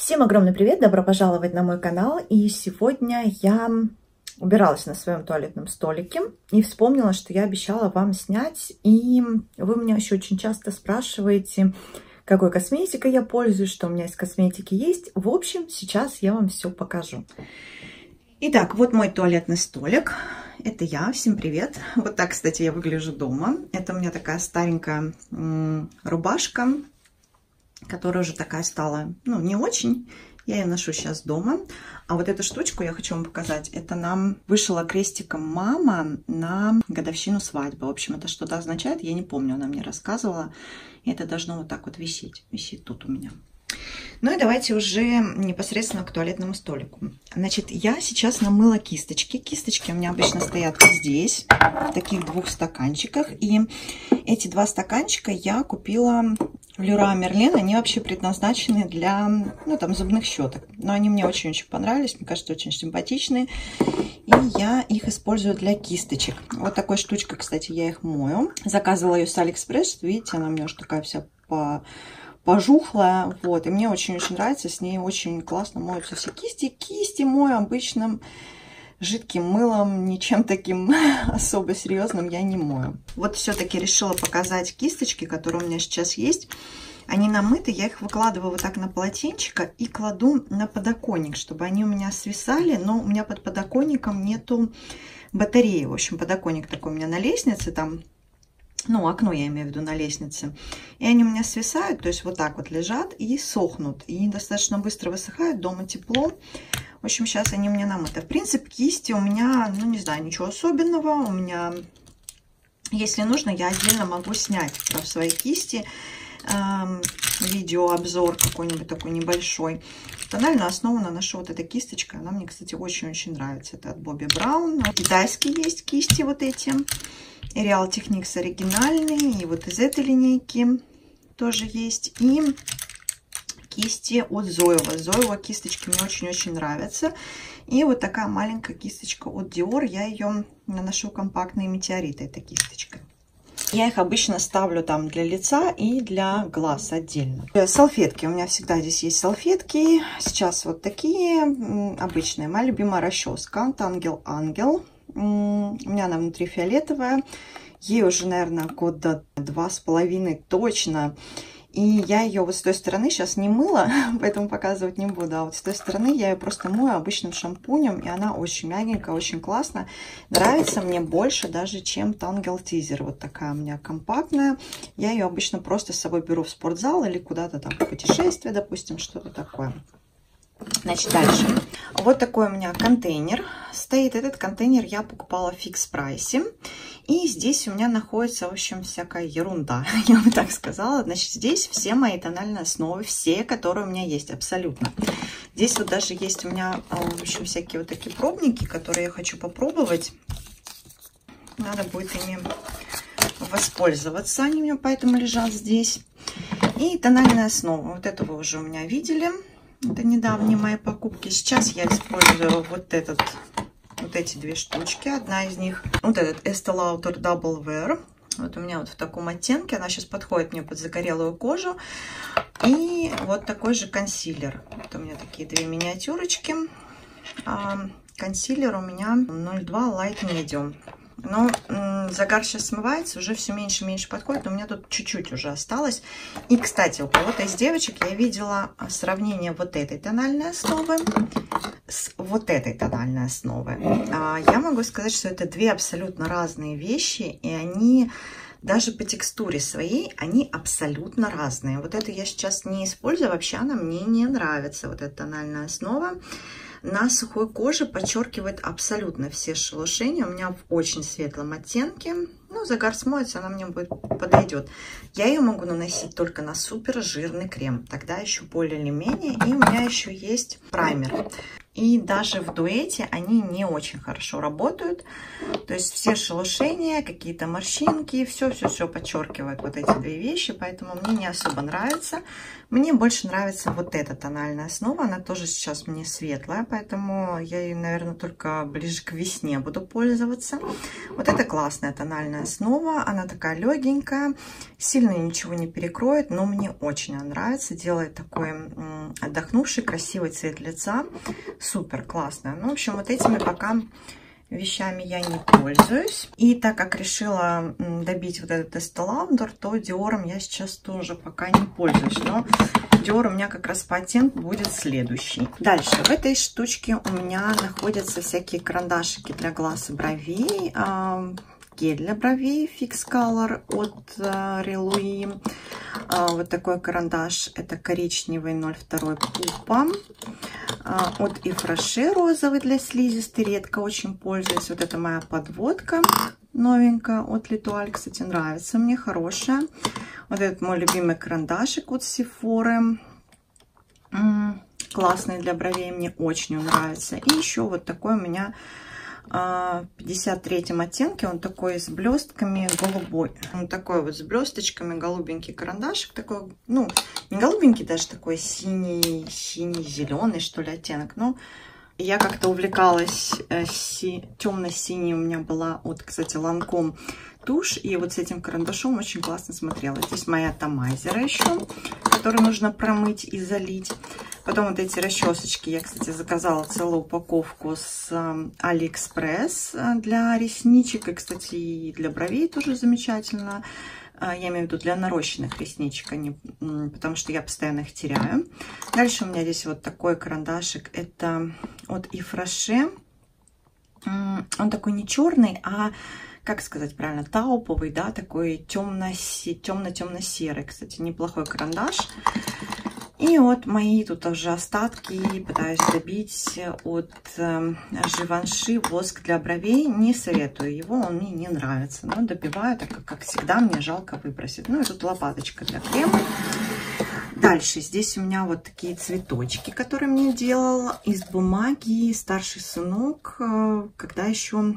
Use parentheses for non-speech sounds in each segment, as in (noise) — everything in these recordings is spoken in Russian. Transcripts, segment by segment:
Всем огромный привет, добро пожаловать на мой канал. И сегодня я убиралась на своем туалетном столике и вспомнила, что я обещала вам снять. И вы меня еще очень часто спрашиваете, какой косметикой я пользуюсь, что у меня из косметики есть. В общем, сейчас я вам все покажу. Итак, вот мой туалетный столик. Это я. Всем привет. Вот так, кстати, я выгляжу дома. Это у меня такая старенькая рубашка которая уже такая стала, ну, не очень. Я ее ношу сейчас дома. А вот эту штучку я хочу вам показать. Это нам вышила крестиком мама на годовщину свадьбы. В общем, это что-то означает, я не помню, она мне рассказывала. И это должно вот так вот висеть. Висит тут у меня. Ну и давайте уже непосредственно к туалетному столику. Значит, я сейчас намыла кисточки. Кисточки у меня обычно стоят здесь, в таких двух стаканчиках. И эти два стаканчика я купила в Leroy Merlin. Они вообще предназначены для, ну, там, зубных щеток. Но они мне очень-очень понравились. Мне кажется, очень симпатичные. И я их использую для кисточек. Вот такой штучкой, кстати, я их мою. Заказывала ее с Алиэкспресс. Видите, она у меня уже такая вся по пожухлая, вот, и мне очень-очень нравится, с ней очень классно моются все кисти. Кисти мою обычным жидким мылом, ничем таким (laughs) особо серьезным я не мою. Вот все-таки решила показать кисточки, которые у меня сейчас есть. Они намыты, я их выкладываю вот так на полотенчика и кладу на подоконник, чтобы они у меня свисали, но у меня под подоконником нету батареи. В общем, подоконник такой у меня на лестнице, там ну, окно я имею в виду на лестнице, и они у меня свисают, то есть вот так вот лежат и сохнут, и достаточно быстро высыхают, дома тепло. В общем, сейчас они у меня намыты. В принципе, кисти у меня, ну, не знаю, ничего особенного, у меня, если нужно, я отдельно могу снять про свои кисти, видеообзор какой-нибудь такой небольшой. Тональную основу наношу вот этой кисточкой, она мне, кстати, очень-очень нравится, это от Бобби Браун. Китайские есть кисти вот эти. Real Techniques оригинальные. И вот из этой линейки тоже есть. И кисти от Зоева. Зоева кисточки мне очень-очень нравятся. И вот такая маленькая кисточка от Dior. Я ее наношу компактные метеориты, эта кисточка. Я их обычно ставлю там для лица и для глаз отдельно. Салфетки. У меня всегда здесь есть салфетки. Сейчас вот такие обычные. Моя любимая расческа. Ангел Ангел. У меня она внутри фиолетовая. Ей уже, наверное, года два с половиной точно. И я ее вот с той стороны сейчас не мыла, (laughs) поэтому показывать не буду. А вот с той стороны я ее просто мою обычным шампунем. И она очень мягенькая, очень классно. Нравится мне больше даже, чем Тангел Тизер. Вот такая у меня компактная. Я ее обычно просто с собой беру в спортзал или куда-то там в путешествие, допустим, что-то такое. Значит, дальше. Вот такой у меня контейнер стоит. Этот контейнер я покупала в фикс прайсе. И здесь у меня находится, в общем, всякая ерунда, (laughs) я бы так сказала. Значит, здесь все мои тональные основы, все, которые у меня есть, абсолютно. Здесь вот даже есть у меня, а, в общем, всякие вот такие пробники, которые я хочу попробовать. Надо будет ими воспользоваться. Они у меня поэтому лежат здесь. И тональная основа. Вот это вы уже у меня видели. Это недавние мои покупки. Сейчас я использую вот этот, вот эти две штучки. Одна из них, вот этот Estee Lauder Double Wear. Вот у меня вот в таком оттенке. Она сейчас подходит мне под загорелую кожу. И вот такой же консилер. Вот у меня такие две миниатюрочки. А, консилер у меня 02 Light Medium. Но загар сейчас смывается, уже все меньше и меньше подходит. У меня тут чуть-чуть уже осталось. И, кстати, у кого-то из девочек я видела сравнение вот этой тональной основы с вот этой тональной основы. А, я могу сказать, что это две абсолютно разные вещи, и они даже по текстуре своей, они абсолютно разные. Вот эту я сейчас не использую, вообще она мне не нравится, вот эта тональная основа на сухой коже подчеркивает абсолютно все шелушения. У меня в очень светлом оттенке. Ну, загар смоется, она мне будет подойдет. Я ее могу наносить только на супер жирный крем. Тогда еще более или менее. И у меня еще есть праймер. И даже в дуэте они не очень хорошо работают. То есть все шелушения, какие-то морщинки, все-все-все подчеркивают вот эти две вещи. Поэтому мне не особо нравится. Мне больше нравится вот эта тональная основа. Она тоже сейчас мне светлая, поэтому я ее, наверное, только ближе к весне буду пользоваться. Вот это классная тональная основа. Она такая легенькая, сильно ничего не перекроет, но мне очень она нравится. Делает такой отдохнувший, красивый цвет лица супер классная. Ну, в общем, вот этими пока вещами я не пользуюсь. И так как решила добить вот этот Lauder, то Dior я сейчас тоже пока не пользуюсь. Но Dior у меня как раз патент будет следующий. Дальше. В этой штучке у меня находятся всякие карандашики для глаз и бровей. Гель для бровей Fix Color от Relouis. Вот такой карандаш. Это коричневый 02 Пупа. А, от Ифраше розовый для слизистой. Редко очень пользуюсь. Вот это моя подводка новенькая от Литуаль. Кстати, нравится мне, хорошая. Вот этот мой любимый карандашик от Сифоры. Классный для бровей, мне очень нравится. И еще вот такой у меня в 53 оттенке. Он такой с блестками голубой. Он такой вот с блесточками, голубенький карандашик. Такой, ну, не голубенький, даже такой синий, синий-зеленый, что ли, оттенок. Но я как-то увлекалась э, си... темно-синий у меня была вот, кстати, Lancôme тушь. И вот с этим карандашом очень классно смотрела. Здесь моя атомайзера еще, которую нужно промыть и залить. Потом вот эти расчесочки. Я, кстати, заказала целую упаковку с Алиэкспресс э, для ресничек. И, кстати, и для бровей тоже замечательно. Э, я имею в виду для нарощенных ресничек, они, потому что я постоянно их теряю. Дальше у меня здесь вот такой карандашик. Это от Ифраше. Он такой не черный, а как сказать правильно, тауповый, да, такой темно-темно-серый. Кстати, неплохой карандаш. И вот мои тут уже остатки пытаюсь добить от э, Живанши воск для бровей. Не советую его, он мне не нравится. Но добиваю, так как, как всегда, мне жалко выбросить. Ну и тут лопаточка для крема. Дальше здесь у меня вот такие цветочки, которые мне делал из бумаги старший сынок, э, когда еще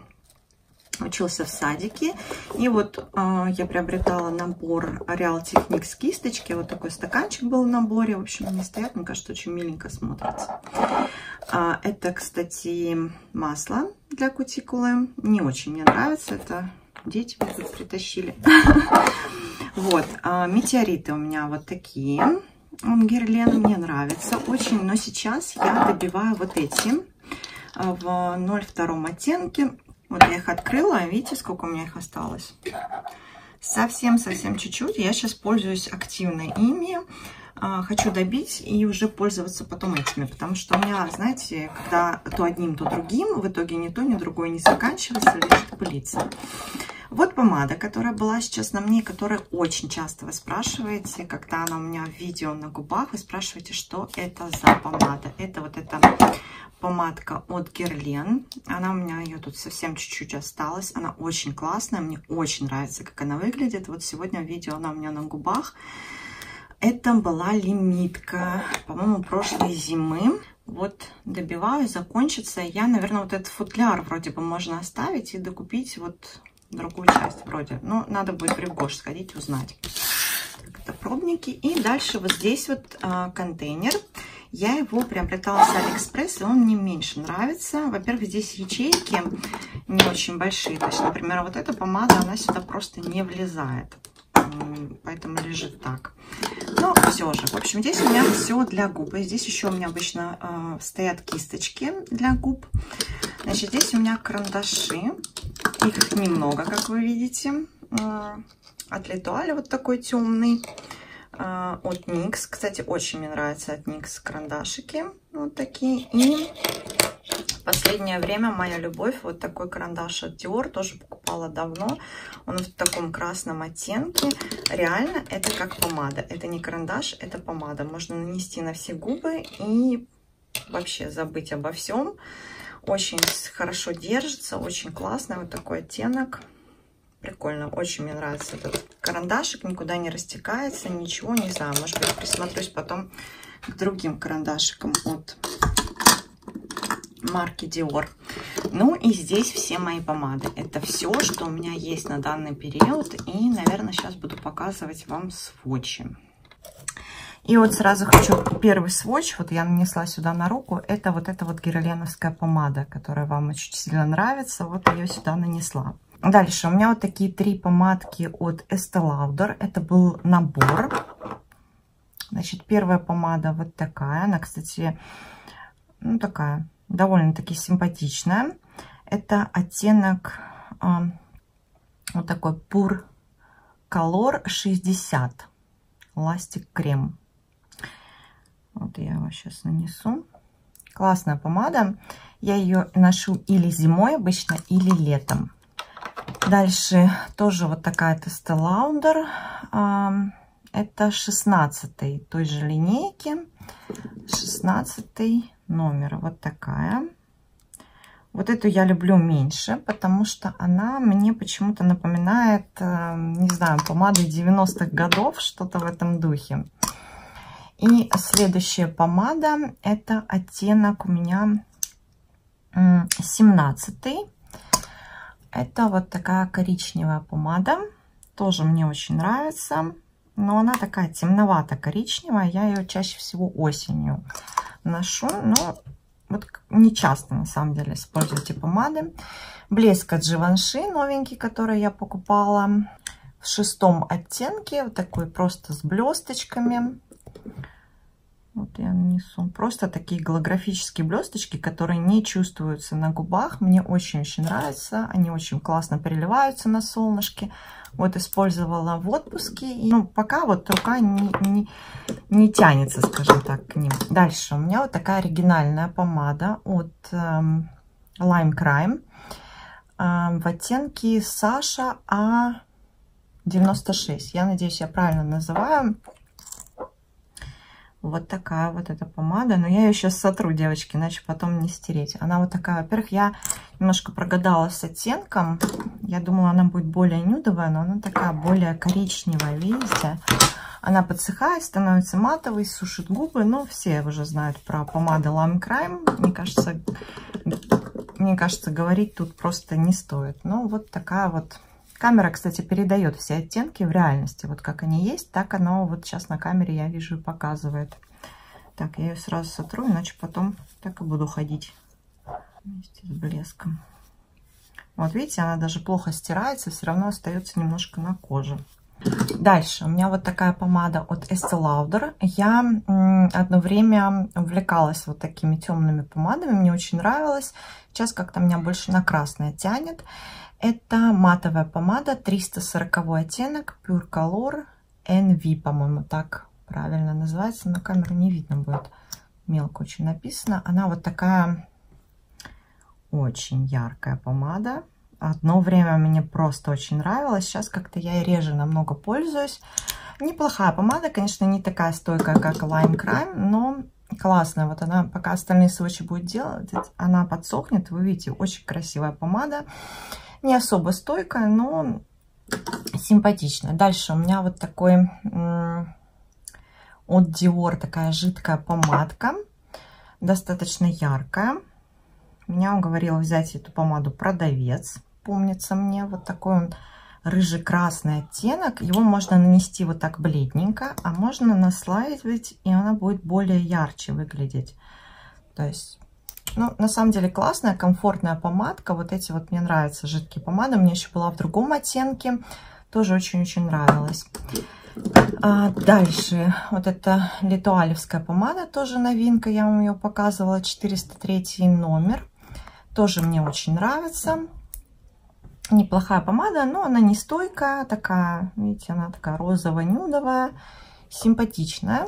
учился в садике. И вот э, я приобретала набор Real Techniques кисточки. Вот такой стаканчик был в наборе. В общем, они стоят, мне кажется, очень миленько смотрятся. А, это, кстати, масло для кутикулы. Не очень мне нравится. Это дети мне тут притащили. (laughs) Вот, а, метеориты у меня вот такие. Он герлен мне нравится очень, но сейчас я добиваю вот эти в 0,2 оттенке. Вот я их открыла, видите, сколько у меня их осталось? Совсем-совсем чуть-чуть. Я сейчас пользуюсь активно ими. А, хочу добить и уже пользоваться потом этими, потому что у меня, знаете, когда то одним, то другим, в итоге ни то, ни другое не заканчивается, лежит пылиться. Вот помада, которая была сейчас на мне, которая очень часто вы спрашиваете, когда она у меня в видео на губах, вы спрашиваете, что это за помада. Это вот эта помадка от Герлен. Она у меня, ее тут совсем чуть-чуть осталась. Она очень классная, мне очень нравится, как она выглядит. Вот сегодня в видео она у меня на губах. Это была лимитка, по-моему, прошлой зимы. Вот добиваю, закончится. Я, наверное, вот этот футляр вроде бы можно оставить и докупить вот другую часть вроде. Но надо будет в Рив Гош сходить, узнать. Так, это пробники. И дальше вот здесь вот а, контейнер. Я его приобретала с Алиэкспресс, и он мне меньше нравится. Во-первых, здесь ячейки не очень большие. То есть, например, вот эта помада, она сюда просто не влезает. Поэтому лежит так. Но все же. В общем, здесь у меня все для губ. И здесь еще у меня обычно э, стоят кисточки для губ. Значит, здесь у меня карандаши. Их немного, как вы видите. Э, от Литуаля вот такой темный. А, от NYX. Кстати, очень мне нравятся от NYX карандашики. Вот такие. И последнее время моя любовь, вот такой карандаш от Dior, тоже покупала давно. Он в таком красном оттенке. Реально, это как помада. Это не карандаш, это помада. Можно нанести на все губы и вообще забыть обо всем. Очень хорошо держится, очень классный вот такой оттенок. Прикольно, очень мне нравится этот карандашик, никуда не растекается, ничего, не знаю, может быть, присмотрюсь потом к другим карандашикам от марки Dior. Ну и здесь все мои помады. Это все, что у меня есть на данный период. И, наверное, сейчас буду показывать вам сводчи. И вот сразу хочу первый сводч, вот я нанесла сюда на руку, это вот эта вот герленовская помада, которая вам очень сильно нравится, вот ее сюда нанесла. Дальше у меня вот такие три помадки от Estee Lauder, это был набор. Значит, первая помада вот такая, она, кстати, ну такая, довольно-таки симпатичная. Это оттенок э, вот такой Pur Color 60, ластик крем. Вот я его сейчас нанесу. Классная помада. Я ее ношу или зимой обычно, или летом. Дальше тоже вот такая Lauder. Это 16 той же линейки. 16 номер. Вот такая. Вот эту я люблю меньше, потому что она мне почему-то напоминает, э, не знаю, помады 90-х годов, что-то в этом духе. И следующая помада, это оттенок у меня 17 -й. Это вот такая коричневая помада. Тоже мне очень нравится. Но она такая темновато-коричневая. Я ее чаще всего осенью ношу. Но вот не часто на самом деле использую эти помады. Блеск от Живанши новенький, который я покупала в шестом оттенке. Вот такой просто с блесточками. Вот я нанесу. Просто такие голографические блесточки, которые не чувствуются на губах. Мне очень-очень нравятся. Они очень классно переливаются на солнышке. Вот использовала в отпуске. И, ну, пока вот рука не, не, не тянется, скажем так, к ним. Дальше у меня вот такая оригинальная помада от эм, Lime Crime. Эм, в оттенке Саша А96. Я надеюсь, я правильно называю. Вот такая вот эта помада. Но я ее сейчас сотру, девочки, иначе потом не стереть. Она вот такая. Во-первых, я немножко прогадала с оттенком. Я думала, она будет более нюдовая, но она такая более коричневая, видите? Она подсыхает, становится матовой, сушит губы. Ну, все уже знают про помаду Lime Crime. Мне кажется, мне кажется, говорить тут просто не стоит. Ну, вот такая вот Камера, кстати, передает все оттенки в реальности. Вот как они есть, так оно вот сейчас на камере я вижу показывает. Так, я ее сразу сотру, иначе потом так и буду ходить вместе с блеском. Вот видите, она даже плохо стирается, все равно остается немножко на коже. Дальше у меня вот такая помада от Estee Lauder. Я одно время увлекалась вот такими темными помадами, мне очень нравилось. Сейчас как-то меня больше на красное тянет. Это матовая помада, 340 оттенок, Pure Color NV, по-моему, так правильно называется. На камеру не видно будет, мелко очень написано. Она вот такая очень яркая помада. Одно время мне просто очень нравилось. Сейчас как-то я и реже намного пользуюсь. Неплохая помада, конечно, не такая стойкая, как Lime Crime, но классная. Вот она, пока остальные сводчи будет делать, она подсохнет. Вы видите, очень красивая помада. Не особо стойкая, но симпатичная. Дальше у меня вот такой от Dior такая жидкая помадка. Достаточно яркая. Меня уговорил взять эту помаду продавец. Помнится мне вот такой он рыжий-красный оттенок. Его можно нанести вот так бледненько, а можно наслаивать, и она будет более ярче выглядеть. То есть ну, на самом деле классная, комфортная помадка. Вот эти вот мне нравятся жидкие помады. У меня еще была в другом оттенке. Тоже очень-очень нравилась. А дальше вот это литуалевская помада, тоже новинка. Я вам ее показывала. 403 номер. Тоже мне очень нравится. Неплохая помада, но она не стойкая. Такая, видите, она такая розово-нюдовая. Симпатичная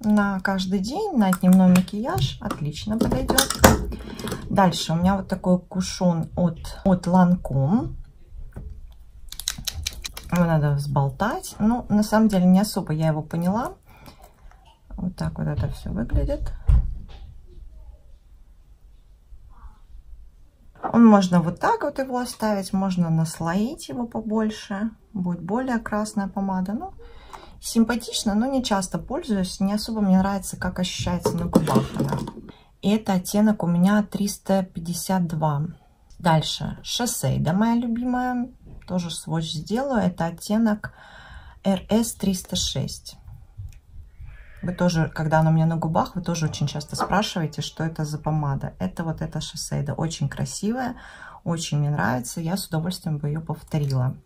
на каждый день, на дневной макияж отлично подойдет. Дальше у меня вот такой кушон от, от Lancome. Его надо взболтать. Ну, на самом деле, не особо я его поняла. Вот так вот это все выглядит. Он можно вот так вот его оставить, можно наслоить его побольше. Будет более красная помада. Ну, симпатично, но не часто пользуюсь. Не особо мне нравится, как ощущается на губах это оттенок у меня 352. Дальше Шоссейда, моя любимая. Тоже сводч сделаю. Это оттенок RS 306. Вы тоже, когда она у меня на губах, вы тоже очень часто спрашиваете, что это за помада. Это вот эта Шоссейда. Очень красивая, очень мне нравится. Я с удовольствием бы ее повторила.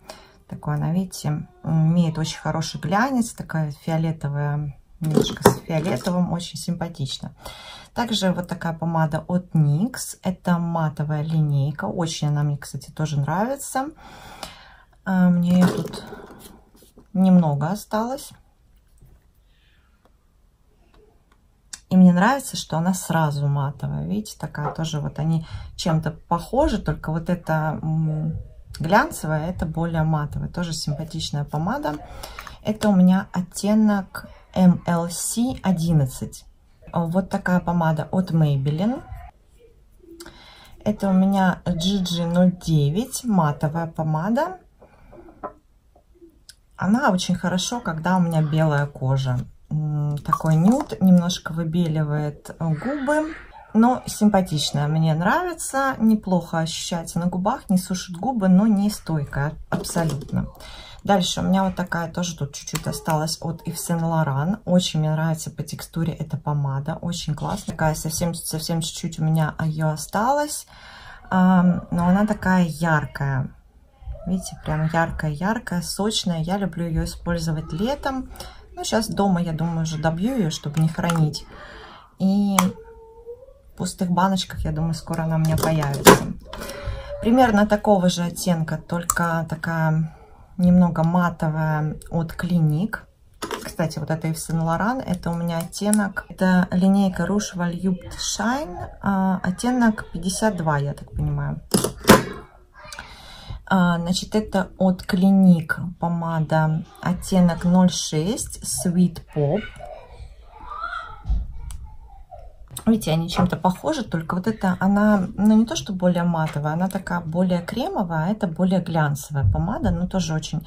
Такой она, видите, имеет очень хороший глянец. Такая фиолетовая, немножко с фиолетовым. Очень симпатично. Также вот такая помада от NYX. Это матовая линейка. Очень она мне, кстати, тоже нравится. А, мне тут немного осталось. И мне нравится, что она сразу матовая. Видите, такая тоже вот они чем-то похожи, только вот это глянцевая, это более матовая. Тоже симпатичная помада. Это у меня оттенок MLC 11. Вот такая помада от Maybelline. Это у меня GG09, матовая помада. Она очень хорошо, когда у меня белая кожа такой нюд, немножко выбеливает губы, но симпатичная, мне нравится, неплохо ощущается на губах, не сушит губы, но не стойкая абсолютно. Дальше у меня вот такая тоже тут чуть-чуть осталась от Yves Saint Laurent. Очень мне нравится по текстуре эта помада, очень классная. Такая совсем-совсем чуть-чуть у меня ее осталось, но она такая яркая. Видите, прям яркая-яркая, сочная. Я люблю ее использовать летом. Ну, сейчас дома, я думаю, уже добью ее, чтобы не хранить. И в пустых баночках, я думаю, скоро она у меня появится. Примерно такого же оттенка, только такая немного матовая от Клиник. Кстати, вот это Yves Saint Laurent, это у меня оттенок, это линейка Rouge Volupte Shine, а, оттенок 52, я так понимаю. А, значит, это от Клиник помада оттенок 06 Sweet Pop. Видите, они чем-то похожи, только вот это, она, ну не то, что более матовая, она такая более кремовая, а это более глянцевая помада, но тоже очень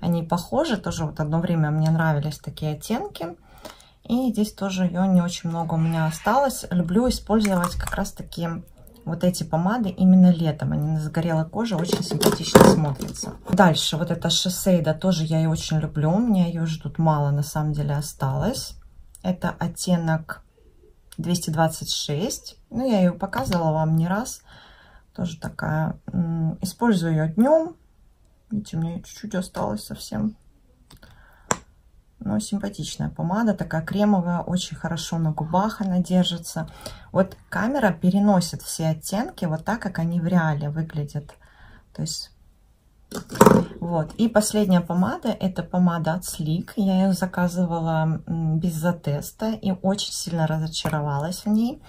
они похожи, тоже вот одно время мне нравились такие оттенки. И здесь тоже ее не очень много у меня осталось. Люблю использовать как раз таки вот эти помады именно летом. Они на загорелой коже очень симпатично смотрятся. Дальше вот эта Шоссейда тоже я ее очень люблю. У меня ее уже тут мало на самом деле осталось. Это оттенок 226. Ну, я ее показывала вам не раз. Тоже такая. Использую ее днем. Видите, у меня чуть-чуть осталось совсем но симпатичная помада, такая кремовая, очень хорошо на губах она держится. Вот камера переносит все оттенки вот так, как они в реале выглядят. То есть, вот. И последняя помада, это помада от Sleek. Я ее заказывала без затеста и очень сильно разочаровалась в ней.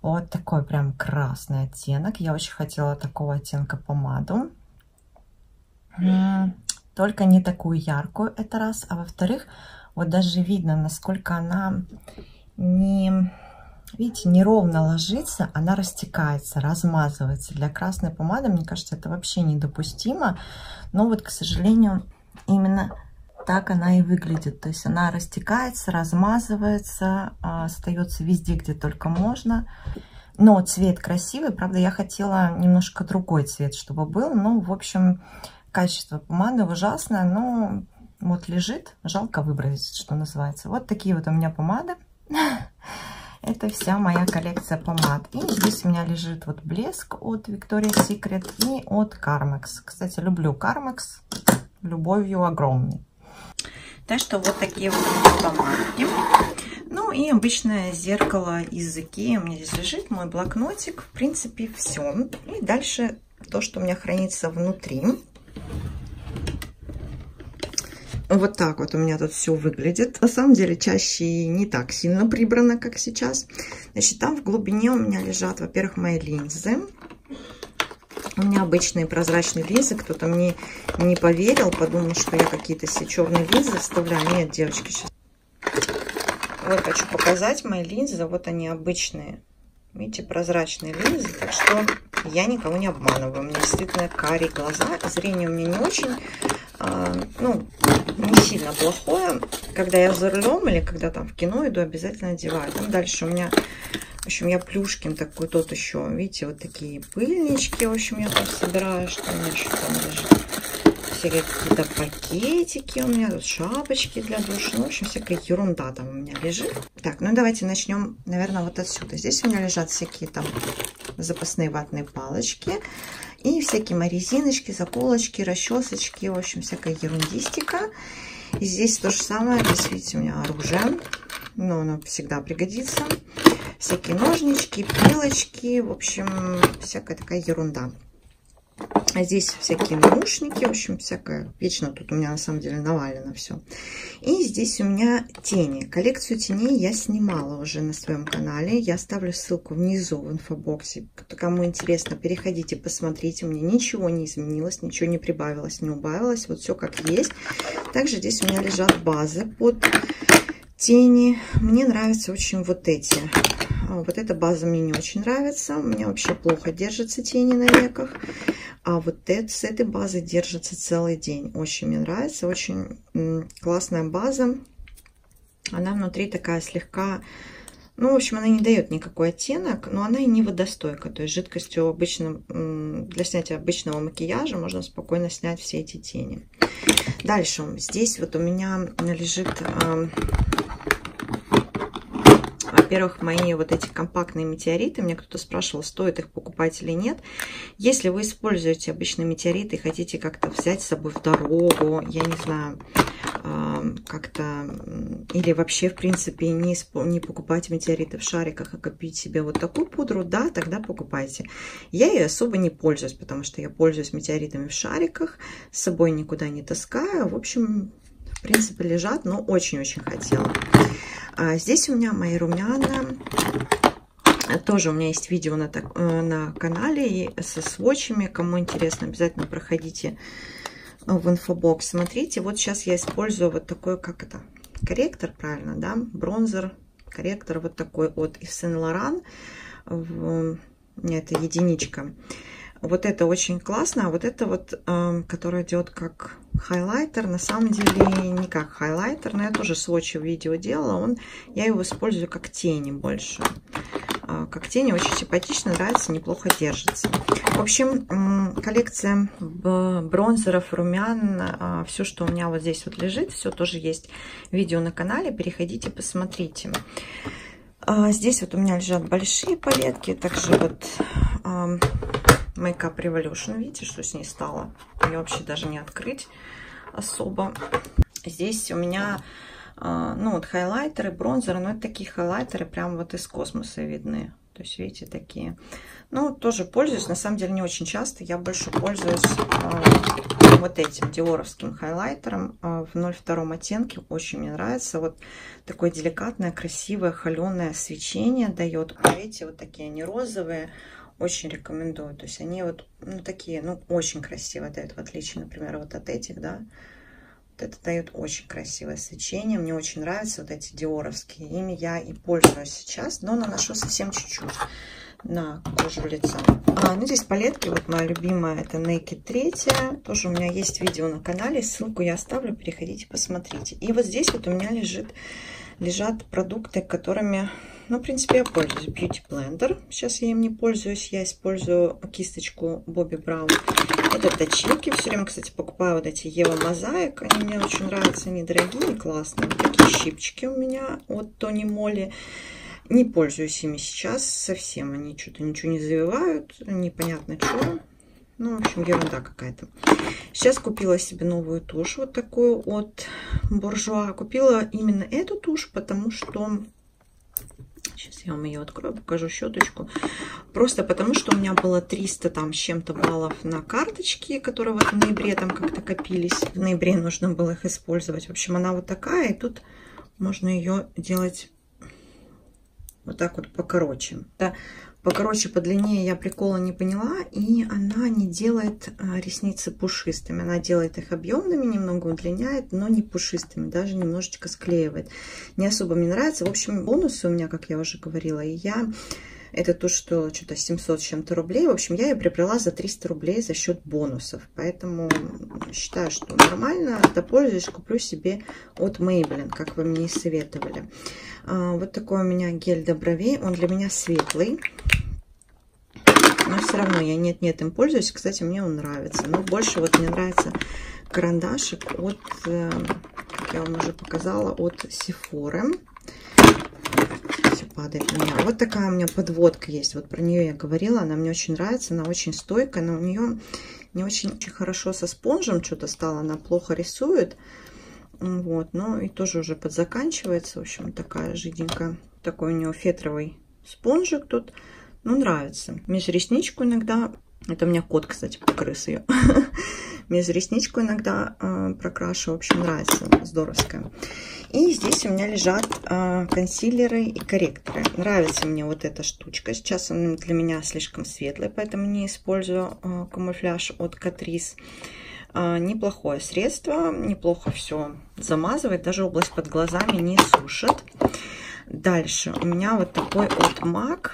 Вот такой прям красный оттенок. Я очень хотела такого оттенка помаду. Только не такую яркую, это раз. А во-вторых, вот даже видно, насколько она не... Видите, неровно ложится, она растекается, размазывается. Для красной помады, мне кажется, это вообще недопустимо. Но вот, к сожалению, именно так она и выглядит. То есть она растекается, размазывается, а, остается везде, где только можно. Но цвет красивый. Правда, я хотела немножко другой цвет, чтобы был. Но, в общем, Качество помады ужасное, но вот лежит, жалко выбросить, что называется. Вот такие вот у меня помады. (laughs) Это вся моя коллекция помад. И здесь у меня лежит вот блеск от Victoria's Secret и от Carmex. Кстати, люблю Carmex любовью огромной. Так что вот такие вот помадки. Ну и обычное зеркало из Икеи у меня здесь лежит, мой блокнотик. В принципе, все. И дальше то, что у меня хранится внутри. Вот так вот у меня тут все выглядит. На самом деле чаще не так сильно прибрано, как сейчас. Значит, там в глубине у меня лежат, во-первых, мои линзы. У меня обычные прозрачные линзы. Кто-то мне не поверил, подумал, что я какие-то все черные линзы вставляю. Нет, девочки, сейчас. Вот хочу показать мои линзы. Вот они обычные. Видите, прозрачные линзы. Так что я никого не обманываю. У меня действительно карие глаза. Зрение у меня не очень, ну, не сильно плохое. Когда я за рулем или когда там в кино иду, обязательно одеваю. Там дальше у меня В общем, я Плюшкин такой, тот еще, видите, вот такие пыльнички, в общем, я там собираю, что у меня еще там лежит. Всякие какие-то пакетики у меня, тут шапочки для душа, ну, в общем, всякая ерунда там у меня лежит. Так, ну давайте начнем, наверное, вот отсюда. Здесь у меня лежат всякие там запасные ватные палочки и всякие мои резиночки, заколочки, расчесочки, в общем, всякая ерундистика. И здесь то же самое, здесь, видите, у меня оружие, но оно всегда пригодится всякие ножнички, пилочки, в общем, всякая такая ерунда. А здесь всякие наушники, в общем, всякое. Вечно тут у меня на самом деле навалено все. И здесь у меня тени. Коллекцию теней я снимала уже на своем канале. Я оставлю ссылку внизу в инфобоксе. Кому интересно, переходите, посмотрите. У меня ничего не изменилось, ничего не прибавилось, не убавилось. Вот все как есть. Также здесь у меня лежат базы под тени. Мне нравятся очень вот эти вот эта база мне не очень нравится. У меня вообще плохо держатся тени на веках. А вот это, с этой базы держится целый день. Очень мне нравится. Очень классная база. Она внутри такая слегка... Ну, в общем, она не дает никакой оттенок, но она и не водостойка. То есть жидкостью обычно, для снятия обычного макияжа можно спокойно снять все эти тени. Дальше. Здесь вот у меня лежит во-первых, мои вот эти компактные метеориты, мне кто-то спрашивал, стоит их покупать или нет. Если вы используете обычные метеориты и хотите как-то взять с собой в дорогу, я не знаю, как-то, или вообще, в принципе, не, не покупать метеориты в шариках, а купить себе вот такую пудру, да, тогда покупайте. Я ее особо не пользуюсь, потому что я пользуюсь метеоритами в шариках, с собой никуда не таскаю. В общем, в принципе, лежат, но очень-очень хотела. А здесь у меня мои румяна. Тоже у меня есть видео на, так, э, на канале со сводчами. Кому интересно, обязательно проходите в инфобокс. Смотрите, вот сейчас я использую вот такой, как это, корректор, правильно, да? Бронзер, корректор вот такой от Yves Saint Laurent. Нет, это единичка. Вот это очень классно, а вот это вот, э, которое идет как хайлайтер, на самом деле не как хайлайтер, но я тоже свотчи видео делала, он, я его использую как тени больше. Э, как тени очень симпатично, нравится, неплохо держится. В общем, коллекция бронзеров, румян, э, все, что у меня вот здесь вот лежит, все тоже есть видео на канале, переходите, посмотрите. А здесь вот у меня лежат большие палетки, также вот Makeup Revolution. Видите, что с ней стало? Ее вообще даже не открыть особо. Здесь у меня, а, ну, вот хайлайтеры, бронзеры. Но это такие хайлайтеры прям вот из космоса видны. То есть, видите, такие. Ну, тоже пользуюсь. На самом деле, не очень часто. Я больше пользуюсь э, вот этим диоровским хайлайтером э, в 02 оттенке. Очень мне нравится. Вот такое деликатное, красивое, холеное свечение дает. Видите, вот такие они розовые очень рекомендую. То есть они вот, ну, такие, ну, очень красиво дают, в отличие, например, вот от этих, да. Вот это дает очень красивое свечение. Мне очень нравятся вот эти диоровские. Ими я и пользуюсь сейчас, но наношу совсем чуть-чуть на кожу лица. А, ну, здесь палетки, вот моя любимая, это Naked 3. Тоже у меня есть видео на канале, ссылку я оставлю, переходите, посмотрите. И вот здесь вот у меня лежит, лежат продукты, которыми ну, в принципе, я пользуюсь Beauty Blender. Сейчас я им не пользуюсь. Я использую кисточку Bobbi Brown. Это точилки. Все время, кстати, покупаю вот эти Ева Мозаик. Они мне очень нравятся. Они дорогие, классные. Вот такие щипчики у меня от Тони Молли. Не пользуюсь ими сейчас совсем. Они что-то ничего не завивают. Непонятно что. Ну, в общем, ерунда какая-то. Сейчас купила себе новую тушь, вот такую от Буржуа. Купила именно эту тушь, потому что Сейчас я вам ее открою, покажу щеточку. Просто потому, что у меня было 300 там с чем-то баллов на карточке, которые вот в ноябре там как-то копились. В ноябре нужно было их использовать. В общем, она вот такая, и тут можно ее делать вот так вот покороче. Да, покороче, подлиннее я прикола не поняла, и она не делает а, ресницы пушистыми. Она делает их объемными, немного удлиняет, но не пушистыми, даже немножечко склеивает. Не особо мне нравится. В общем, бонусы у меня, как я уже говорила, и я Эта тушь стоила что-то 700 с чем-то рублей. В общем, я ее приобрела за 300 рублей за счет бонусов. Поэтому считаю, что нормально. Допользуюсь, куплю себе от Maybelline, как вы мне и советовали. А, вот такой у меня гель для бровей. Он для меня светлый. Но все равно я нет-нет им пользуюсь. Кстати, мне он нравится. Но больше вот мне нравится карандашик от, э, как я вам уже показала, от Sephora. Падает у меня. Вот такая у меня подводка есть. Вот про нее я говорила. Она мне очень нравится. Она очень стойкая. Но у нее не очень, очень хорошо со спонжем что-то стало. Она плохо рисует. Вот. Ну и тоже уже подзаканчивается. В общем, такая жиденькая. Такой у нее фетровый спонжик тут. Ну, нравится. Межресничку иногда... Это у меня кот, кстати, покрыс ее. (laughs) Межресничку иногда э, прокрашу. В общем, нравится. Здоровская. И здесь у меня лежат э, консилеры и корректоры. Нравится мне вот эта штучка. Сейчас он для меня слишком светлый, поэтому не использую э, камуфляж от Catrice. Неплохое средство. Неплохо все замазывает. Даже область под глазами не сушит. Дальше у меня вот такой от MAC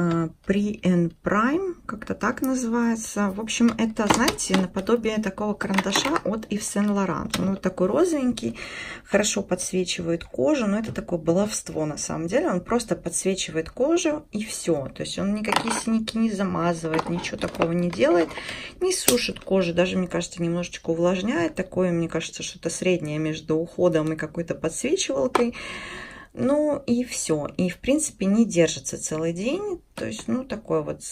Pre and Prime, как-то так называется. В общем, это, знаете, наподобие такого карандаша от Yves Saint Laurent. Ну, такой розовенький, хорошо подсвечивает кожу, но это такое баловство на самом деле. Он просто подсвечивает кожу и все. То есть он никакие синяки не замазывает, ничего такого не делает, не сушит кожу, даже, мне кажется, немножечко увлажняет. Такое, мне кажется, что-то среднее между уходом и какой-то подсвечивалкой. Ну и все. И в принципе не держится целый день. То есть, ну такое вот.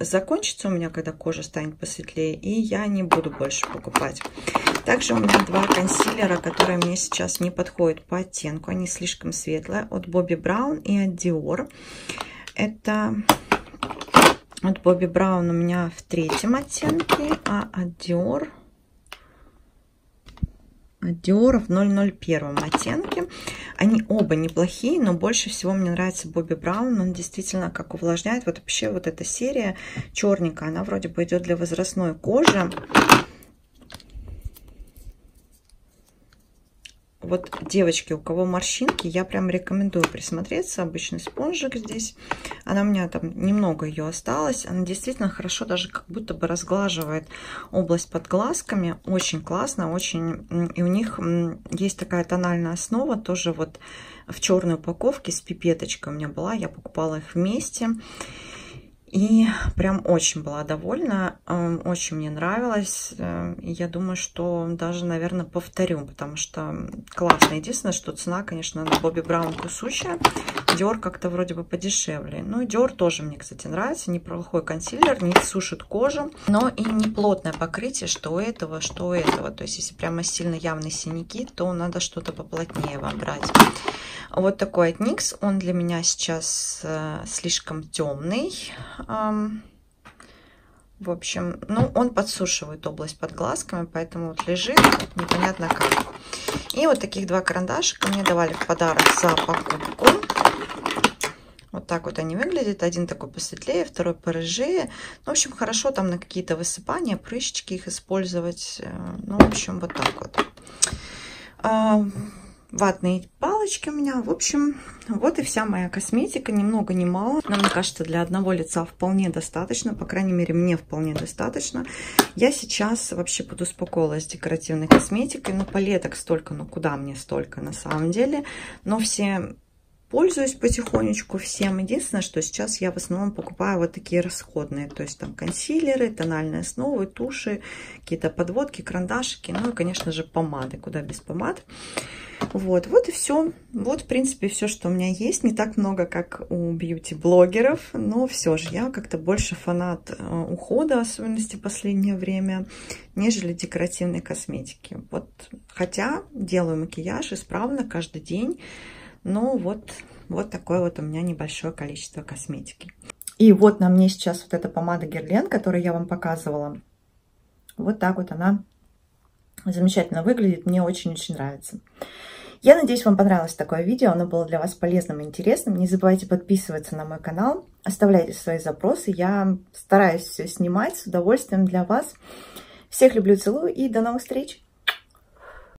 Закончится у меня, когда кожа станет посветлее. И я не буду больше покупать. Также у меня два консилера, которые мне сейчас не подходят по оттенку. Они слишком светлые. От Bobbi Brown и от Dior. Это от Bobbi Brown у меня в третьем оттенке, а от Dior Dior в 001 оттенке. Они оба неплохие, но больше всего мне нравится Бобби Браун. Он действительно как увлажняет. Вот вообще вот эта серия черненькая, она вроде бы идет для возрастной кожи. Вот, девочки, у кого морщинки, я прям рекомендую присмотреться. Обычный спонжик здесь. Она у меня там немного ее осталось. Она действительно хорошо даже как будто бы разглаживает область под глазками. Очень классно, очень... И у них есть такая тональная основа, тоже вот в черной упаковке с пипеточкой у меня была. Я покупала их вместе. И прям очень была довольна, эм, очень мне нравилось. Э, я думаю, что даже, наверное, повторю, потому что классно. Единственное, что цена, конечно, на Бобби Браун кусучая. Диор как-то вроде бы подешевле. Ну, Диор тоже мне, кстати, нравится. Неплохой консилер, не сушит кожу, но и не плотное покрытие, что у этого, что у этого. То есть, если прямо сильно явные синяки, то надо что-то поплотнее вам брать. Вот такой от NYX. Он для меня сейчас э, слишком темный. В общем, ну, он подсушивает область под глазками, поэтому вот лежит непонятно как. И вот таких два карандашика мне давали в подарок за покупку. Вот так вот они выглядят. Один такой посветлее, второй порыжее. Ну, в общем, хорошо там на какие-то высыпания, прыщички их использовать. Э, ну, в общем, вот так вот ватные палочки у меня. В общем, вот и вся моя косметика. Ни много, ни мало. Но мне кажется, для одного лица вполне достаточно. По крайней мере, мне вполне достаточно. Я сейчас вообще подуспокоилась декоративной косметикой. Ну, палеток столько, ну куда мне столько на самом деле. Но все пользуюсь потихонечку всем. Единственное, что сейчас я в основном покупаю вот такие расходные. То есть там консилеры, тональные основы, туши, какие-то подводки, карандашики. Ну и, конечно же, помады. Куда без помад. Вот, вот и все. Вот, в принципе, все, что у меня есть. Не так много, как у бьюти-блогеров, но все же я как-то больше фанат э, ухода, особенности последнее время, нежели декоративной косметики. Вот, хотя делаю макияж исправно каждый день, но вот, вот такое вот у меня небольшое количество косметики. И вот на мне сейчас вот эта помада Герлен, которую я вам показывала. Вот так вот она замечательно выглядит, мне очень-очень нравится. Я надеюсь, вам понравилось такое видео, оно было для вас полезным и интересным. Не забывайте подписываться на мой канал, оставляйте свои запросы, я стараюсь все снимать с удовольствием для вас. Всех люблю, целую и до новых встреч!